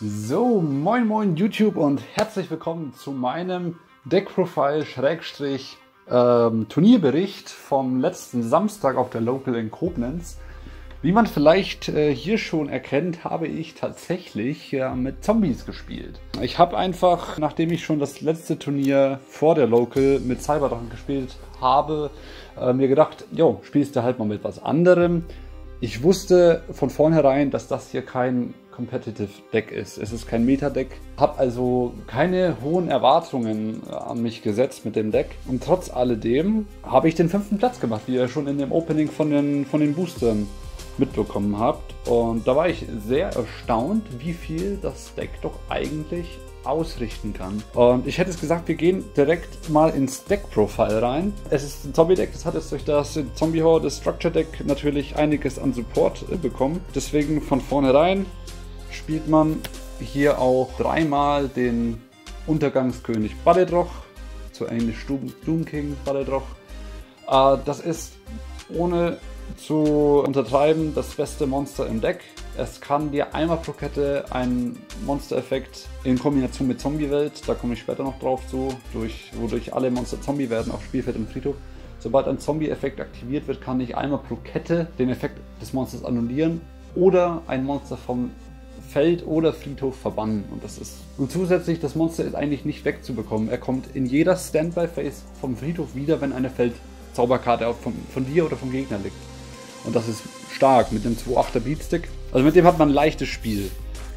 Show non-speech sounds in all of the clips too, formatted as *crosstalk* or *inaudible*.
So, moin moin YouTube und herzlich willkommen zu meinem Deckprofile Schrägstrich ähm, Turnierbericht vom letzten Samstag auf der Local in Koblenz. Wie man vielleicht äh, hier schon erkennt, habe ich tatsächlich mit Zombies gespielt. Ich habe einfach, nachdem ich schon das letzte Turnier vor der Local mit Cyberdrachen gespielt habe, äh, mir gedacht, jo, spielst du halt mal mit was anderem. Ich wusste von vornherein, dass das hier kein Competitive Deck ist. Es ist kein Meta-Deck. Habe also keine hohen Erwartungen äh, an mich gesetzt mit dem Deck. Und trotz alledem habe ich den fünften Platz gemacht, wie ihr schon in dem Opening von den, von den Boostern mitbekommen habt. Und da war ich sehr erstaunt, wie viel das Deck doch eigentlich ausrichten kann. Und ich hätte es gesagt, wir gehen direkt mal ins Deck-Profile rein. Es ist ein Zombie-Deck, das hat jetzt durch das Zombie-Horde Structure-Deck natürlich einiges an Support äh, bekommen. Deswegen von vornherein spielt man hier auch dreimal den Untergangskönig Balledroch, so ähnlich Doom King Balledroch. Äh, das ist ohne zu untertreiben das beste Monster im Deck. Es kann dir einmal pro Kette einen Monster-Effekt in Kombination mit Zombie-Welt, da komme ich später noch drauf zu, durch, wodurch alle Monster Zombie werden auf Spielfeld und Friedhof. Sobald ein Zombie-Effekt aktiviert wird, kann ich einmal pro Kette den Effekt des Monsters annullieren oder ein Monster vom Feld oder Friedhof verbannen. Und das ist. Und zusätzlich, das Monster ist eigentlich nicht wegzubekommen. Er kommt in jeder Standby-Phase vom Friedhof wieder, wenn eine Feldzauberkarte von, von dir oder vom Gegner liegt. Und das ist stark mit dem 2-8er Beatstick. Also mit dem hat man ein leichtes Spiel.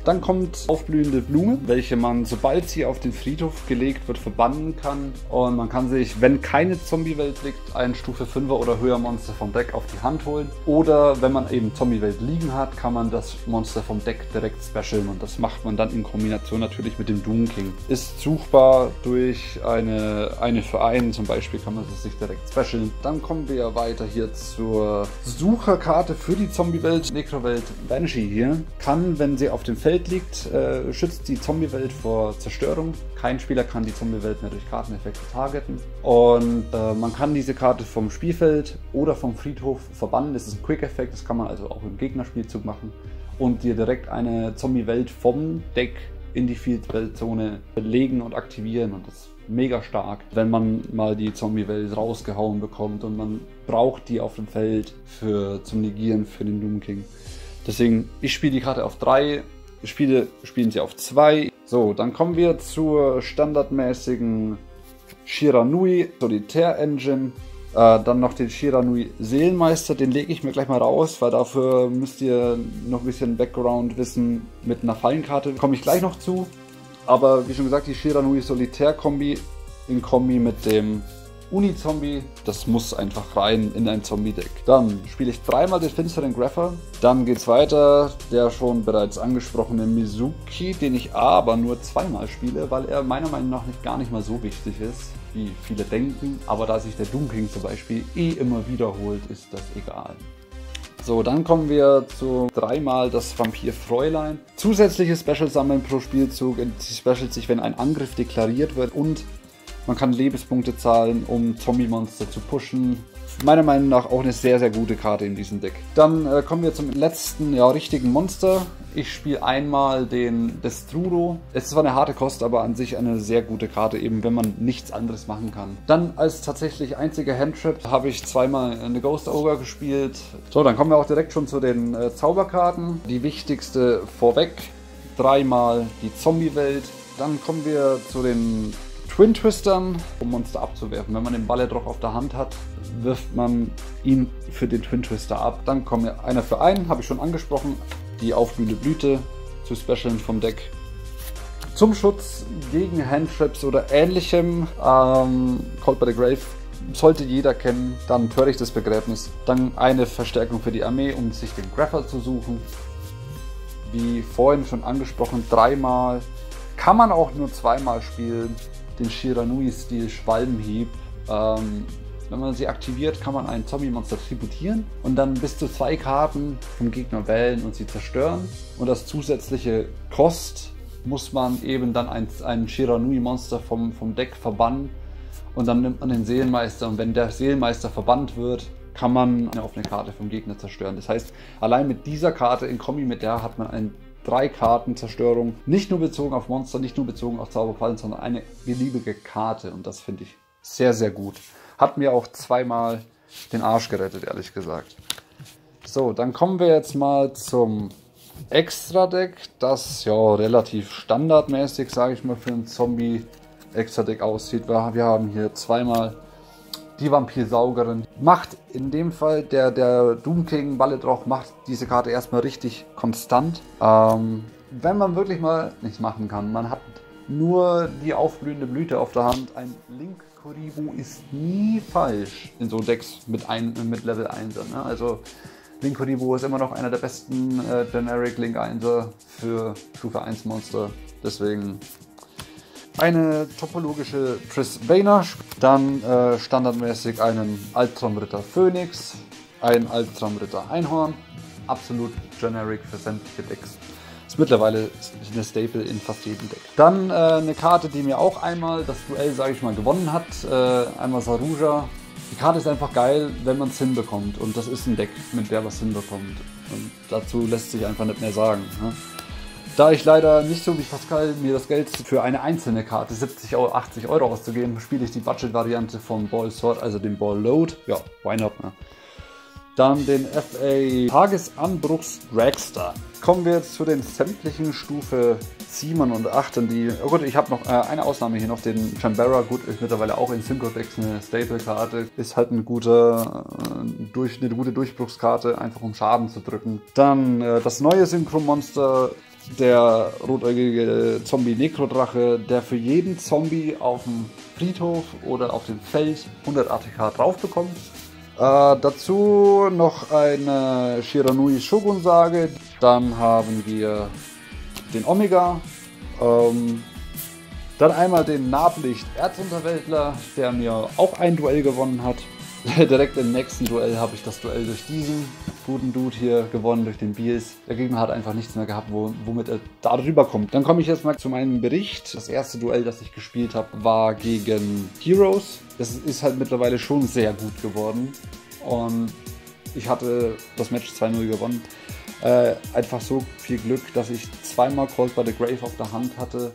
Dann kommt aufblühende Blume, welche man, sobald sie auf den Friedhof gelegt wird, verbannen kann. Und man kann sich, wenn keine Zombie-Welt liegt, ein Stufe 5er oder höher Monster vom Deck auf die Hand holen. Oder wenn man eben Zombie-Welt liegen hat, kann man das Monster vom Deck direkt specialen. Und das macht man dann in Kombination natürlich mit dem Doom King. Ist suchbar durch eine, eine für zum Beispiel, kann man es sich direkt specialen. Dann kommen wir weiter hier zur Sucherkarte für die Zombie-Welt. Necro-Welt Banshee hier kann, wenn sie auf dem Feld Feld liegt, äh, schützt die Zombie-Welt vor Zerstörung. Kein Spieler kann die Zombie-Welt mehr durch Karteneffekte targeten. Und äh, man kann diese Karte vom Spielfeld oder vom Friedhof verbannen. Das ist ein Quick-Effekt, das kann man also auch im Gegnerspielzug machen. Und dir direkt eine Zombie-Welt vom Deck in die Field-Weltzone legen und aktivieren. Und das ist mega stark, wenn man mal die Zombie-Welt rausgehauen bekommt und man braucht die auf dem Feld für, zum Negieren für den Doom King. Deswegen, ich spiele die Karte auf 3, Spiele spielen sie auf 2. So, dann kommen wir zur standardmäßigen Shiranui Solitär Engine. Äh, dann noch den Shiranui Seelenmeister, den lege ich mir gleich mal raus, weil dafür müsst ihr noch ein bisschen Background wissen mit einer Fallenkarte. Komme ich gleich noch zu. Aber wie schon gesagt, die Shiranui Solitär Kombi in Kombi mit dem Uni-Zombie, das muss einfach rein in ein Zombie-Deck. Dann spiele ich dreimal den finsteren Grapher. Dann geht's weiter, der schon bereits angesprochene Mizuki, den ich aber nur zweimal spiele, weil er meiner Meinung nach nicht, gar nicht mal so wichtig ist, wie viele denken. Aber da sich der Doom zum Beispiel eh immer wiederholt, ist das egal. So, dann kommen wir zu dreimal das Vampir Fräulein. Zusätzliche Special sammeln pro Spielzug. Sie specialt sich, wenn ein Angriff deklariert wird und man kann Lebenspunkte zahlen, um Zombie-Monster zu pushen. Meiner Meinung nach auch eine sehr, sehr gute Karte in diesem Deck. Dann äh, kommen wir zum letzten, ja, richtigen Monster. Ich spiele einmal den Destruro. Es ist zwar eine harte Kost, aber an sich eine sehr gute Karte, eben wenn man nichts anderes machen kann. Dann als tatsächlich einziger Handtrap habe ich zweimal eine Ghost Ogre gespielt. So, dann kommen wir auch direkt schon zu den äh, Zauberkarten. Die wichtigste vorweg. Dreimal die Zombie-Welt. Dann kommen wir zu den Twin Twistern, um Monster abzuwerfen. Wenn man den Balledroch auf der Hand hat, wirft man ihn für den Twin Twister ab. Dann kommt einer für einen, habe ich schon angesprochen, die aufblühende Blüte zu Specialen vom Deck. Zum Schutz gegen Handtraps oder ähnlichem, ähm, Cold by the Grave sollte jeder kennen. Dann törichtes Begräbnis. Dann eine Verstärkung für die Armee, um sich den Grapher zu suchen. Wie vorhin schon angesprochen, dreimal. Kann man auch nur zweimal spielen den Shiranui-Stil Schwalbenhieb. Ähm, wenn man sie aktiviert, kann man ein Zombie-Monster tributieren und dann bis zu zwei Karten vom Gegner wählen und sie zerstören. Und das zusätzliche Kost muss man eben dann ein, ein Shiranui-Monster vom, vom Deck verbannen und dann nimmt man den Seelenmeister und wenn der Seelenmeister verbannt wird, kann man eine offene Karte vom Gegner zerstören. Das heißt, allein mit dieser Karte in Kombi mit der hat man ein drei Karten Zerstörung. Nicht nur bezogen auf Monster, nicht nur bezogen auf Zauberfallen, sondern eine beliebige Karte. Und das finde ich sehr, sehr gut. Hat mir auch zweimal den Arsch gerettet, ehrlich gesagt. So, dann kommen wir jetzt mal zum Extra-Deck, das ja relativ standardmäßig, sage ich mal, für ein Zombie-Extra-Deck aussieht. Wir haben hier zweimal die Vampirsaugerin. Macht in dem Fall der, der Doom King macht diese Karte erstmal richtig konstant. Ähm, wenn man wirklich mal nichts machen kann, man hat nur die aufblühende Blüte auf der Hand. Ein Link Kuribo ist nie falsch in so Decks mit, ein, mit Level 1. Ne? Also Link Kuribo ist immer noch einer der besten äh, Generic Link 1 für Stufe 1 Monster. Deswegen eine topologische Triss Bainer, dann äh, standardmäßig einen Albtraumritter Phoenix, ein Albtraumritter Einhorn, absolut generic für sämtliche Decks. Ist mittlerweile eine Staple in fast jedem Deck. Dann äh, eine Karte, die mir auch einmal das Duell, sage ich mal, gewonnen hat. Äh, einmal Saruja. Die Karte ist einfach geil, wenn man es hinbekommt. Und das ist ein Deck, mit der was hinbekommt. Und dazu lässt sich einfach nicht mehr sagen. Ne? Da ich leider nicht so wie Pascal mir das Geld für eine einzelne Karte 70 Euro, 80 Euro auszugeben, spiele ich die Budget-Variante von Ball Sword, also den Ball Load. Ja, why not? Ne? Dann den FA Tagesanbruchs Dragster. Kommen wir jetzt zu den sämtlichen Stufe 7 und 8. Die, oh gut, ich habe noch äh, eine Ausnahme hier noch, den Chambera. Gut, ist mittlerweile auch in Synchrodex eine Staple-Karte. Ist halt eine gute, äh, durch, eine gute Durchbruchskarte, einfach um Schaden zu drücken. Dann äh, das neue Synchro-Monster der rotäugige Zombie Nekrodrache, der für jeden Zombie auf dem Friedhof oder auf dem Feld 100 ATK drauf bekommt. Äh, dazu noch eine Shiranui Shogun-Sage. Dann haben wir den Omega. Ähm, dann einmal den Nablicht Erzunterweltler, der mir auch ein Duell gewonnen hat. *laughs* Direkt im nächsten Duell habe ich das Duell durch diesen guten Dude hier gewonnen, durch den Beals. Der Gegner hat einfach nichts mehr gehabt, wo, womit er da drüber kommt. Dann komme ich jetzt mal zu meinem Bericht. Das erste Duell, das ich gespielt habe, war gegen Heroes. Das ist halt mittlerweile schon sehr gut geworden. Und ich hatte das Match 2-0 gewonnen. Äh, einfach so viel Glück, dass ich zweimal Cold by the Grave auf der Hand hatte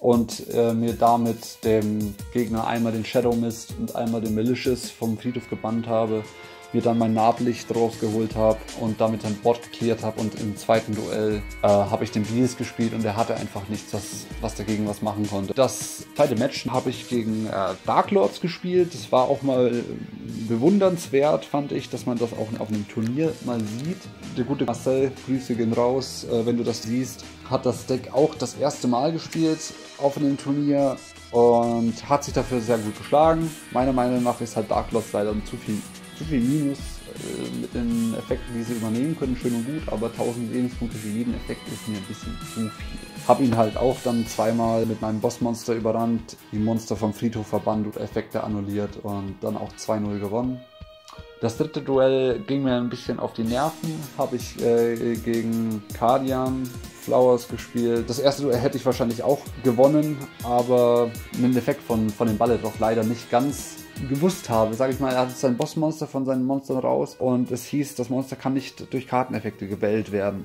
und äh, mir damit dem Gegner einmal den Shadow Mist und einmal den Malicious vom Friedhof gebannt habe mir dann mein Nablicht rausgeholt habe und damit ein Bot geklärt habe und im zweiten Duell äh, habe ich den Beast gespielt und er hatte einfach nichts, was, was dagegen was machen konnte. Das zweite Match habe ich gegen äh, Dark Lords gespielt. Das war auch mal bewundernswert, fand ich, dass man das auch auf einem Turnier mal sieht. Der gute Marcel, Grüße gehen raus, äh, wenn du das siehst, hat das Deck auch das erste Mal gespielt auf einem Turnier und hat sich dafür sehr gut geschlagen. Meiner Meinung nach ist halt Dark Lords leider zu viel zu viel Minus äh, mit den Effekten, die sie übernehmen können, schön und gut, aber 1000 Lebenspunkte für jeden Effekt ist mir ein bisschen zu viel. Hab ihn halt auch dann zweimal mit meinem Bossmonster überrannt, die Monster vom Friedhof verbannt und Effekte annulliert und dann auch 2-0 gewonnen. Das dritte Duell ging mir ein bisschen auf die Nerven, habe ich äh, gegen Cardian Flowers gespielt. Das erste Duell hätte ich wahrscheinlich auch gewonnen, aber dem Effekt von, von dem Ballet doch leider nicht ganz gewusst habe. Sag ich mal, er hat sein Bossmonster von seinen Monstern raus und es hieß, das Monster kann nicht durch Karteneffekte gewählt werden.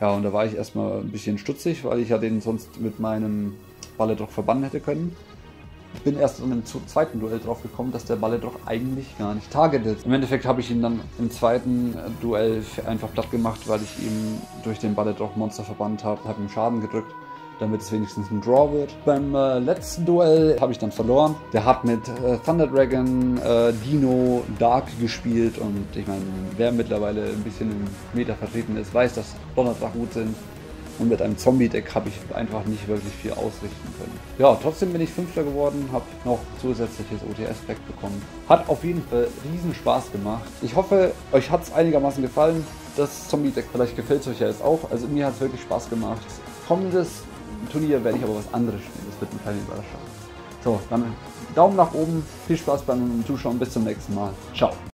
Ja, und da war ich erstmal ein bisschen stutzig, weil ich ja den sonst mit meinem Balle doch verbannen hätte können. Ich bin erst in dem zweiten Duell drauf gekommen, dass der Balle doch eigentlich gar nicht targetet. Im Endeffekt habe ich ihn dann im zweiten Duell einfach platt gemacht, weil ich ihm durch den Balle doch Monster verbannt habe, habe ihm Schaden gedrückt damit es wenigstens ein Draw wird. Beim äh, letzten Duell habe ich dann verloren. Der hat mit äh, Thunder Dragon, äh, Dino, Dark gespielt und ich meine, wer mittlerweile ein bisschen im Meta vertreten ist, weiß, dass Donnerdrach gut sind. Und mit einem Zombie-Deck habe ich einfach nicht wirklich viel ausrichten können. Ja, trotzdem bin ich Fünfter geworden, habe noch zusätzliches OTS-Pack bekommen. Hat auf jeden Fall riesen Spaß gemacht. Ich hoffe, euch hat es einigermaßen gefallen. Das Zombie-Deck vielleicht gefällt es euch ja jetzt auch. Also mir hat es wirklich Spaß gemacht. Kommendes Turnier werde ich aber was anderes spielen. Das wird eine kleine Überraschung. So, dann Daumen nach oben. Viel Spaß beim Zuschauen. Bis zum nächsten Mal. Ciao.